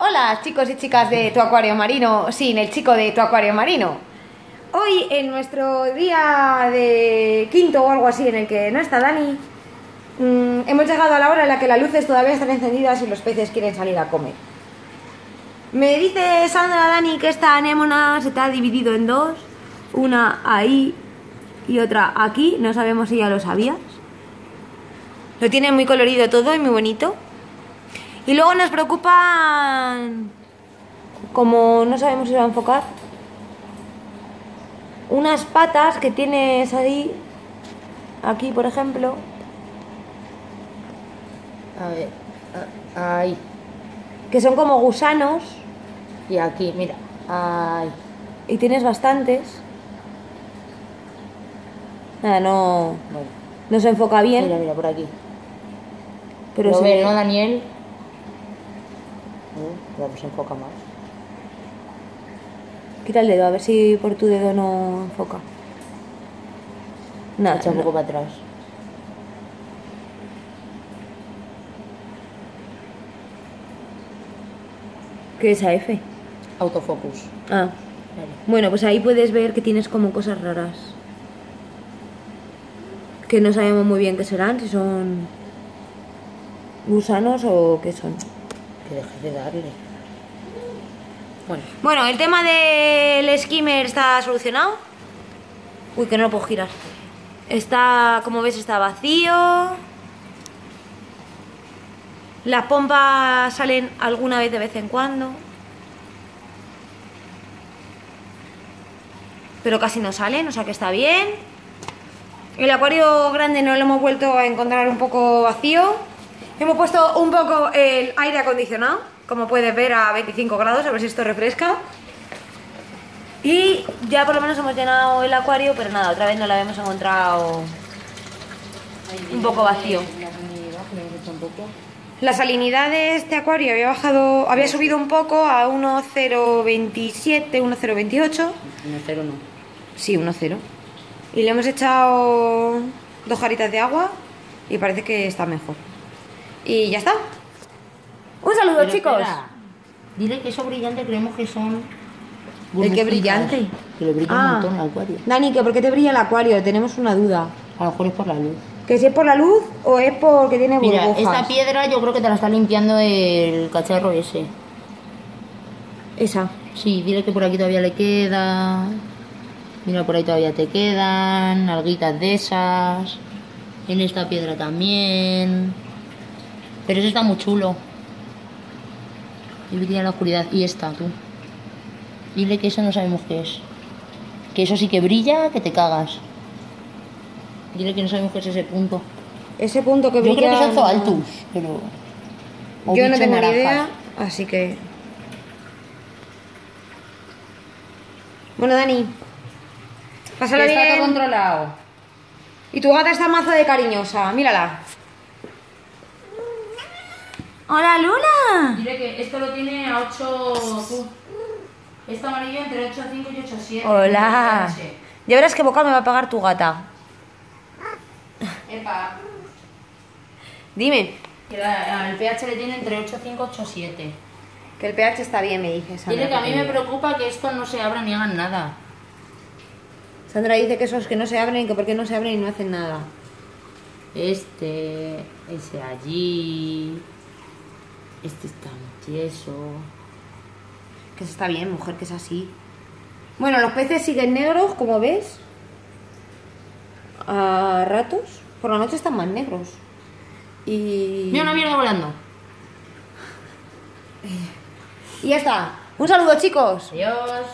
Hola chicos y chicas de tu acuario marino, sin el chico de tu acuario marino. Hoy en nuestro día de quinto o algo así en el que no está Dani, mmm, hemos llegado a la hora en la que las luces todavía están encendidas y los peces quieren salir a comer. Me dice Sandra Dani que esta anémona se está dividido en dos, una ahí y otra aquí, no sabemos si ya lo sabías. Lo tiene muy colorido todo y muy bonito. Y luego nos preocupan, como no sabemos si va a enfocar, unas patas que tienes ahí, aquí por ejemplo. A ver, ahí. Que son como gusanos. Y aquí, mira. Ahí. Y tienes bastantes. Nada, no, Bueno, no se enfoca bien. mira, mira, por aquí. pero Pero se ve, ve- ¿no, Daniel? Ya pues enfoca más. Quita el dedo, a ver si por tu dedo no enfoca. Nada, Echa un no. poco para atrás. ¿Qué es AF? Autofocus. Ah, Vale. bueno, pues ahí puedes ver que tienes como cosas raras. Que no sabemos muy bien qué serán, si son gusanos o qué son. Que de darle. Bueno, Bueno, el tema del skimmer está solucionado. Uy, que no lo puedo girar. Está, como ves, está vacío. Las pompas salen alguna vez de vez en cuando. Pero casi no salen, o sea que está bien. El acuario grande no lo hemos vuelto a encontrar un poco vacío. Hemos puesto un poco el aire acondicionado, como puedes ver a 25 grados, a ver si esto refresca. Y ya por lo menos hemos llenado el acuario, pero nada, otra vez no la hemos encontrado un poco vacío. La salinidad de este acuario había bajado, había subido un poco a 1,027, 1,028. no cero no. Sí, 1,0. Y le hemos echado dos jaritas de agua y parece que está mejor. Y ya está. Un saludo, Pero chicos. espera, Dile que esos brillantes creemos que son. ¿El qué burbujitas, brillante? Que le brilla Ah. un montón al acuario. Dani, ¿que ¿por qué te brilla el acuario? Tenemos una duda. A lo mejor es por la luz. ¿Que si es por la luz o es porque tiene Mira, burbujas? esta piedra yo creo que te la está limpiando el cacharro ese. Esa. Sí, dile que por aquí todavía le queda. Mira, por ahí todavía te quedan. Alguitas de esas. En esta piedra también. Pero ese está muy chulo. Y tiene la oscuridad. Y esta, tú. Dile que eso no sabemos qué es. Que eso sí que brilla, que te cagas. Dile que no sabemos qué es ese punto. Ese punto que Yo brilla... creo que son no- zoaltus, pero. o Yo no tengo ni idea, así que... Bueno, Dani. Pásala Que está todo bien. controlado. Y tu gata está mazo de cariñosa, mírala. Hola, Luna. Dile que esto lo tiene a 8. Este amarillo entre 8 a 5 y 8 a 7. Hola. Ya verás qué boca me va a pegar tu gata. Epa. Dime. Que la- el pH le tiene entre 8 a 5 y 8 a 7. Que el pH está bien, me dices. Dile que a mí me preocupa que esto no se abra ni hagan nada. Sandra dice que esos que no se abren, que por qué no se abren y no hacen nada. Este, ese allí. Este está muy tieso. Que eso está bien, mujer, que es así. Bueno, los peces siguen negros, como ves. A ratos. Por la noche están más negros. Y... Mira una mierda volando. Y ya está. Un saludo, chicos. Adiós.